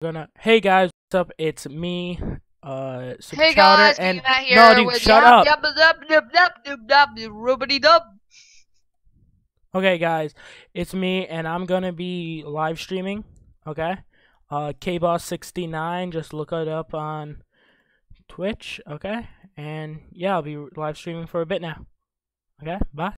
gonna. Hey guys, what's up? It's me, uh, Super Hey Chowder, guys, and Matt here no, dude, with shut up. okay, guys, it's me, and I'm gonna be live streaming. Okay, uh, KBoss69. Just look it up on Twitch. Okay, and yeah, I'll be live streaming for a bit now. Okay, bye.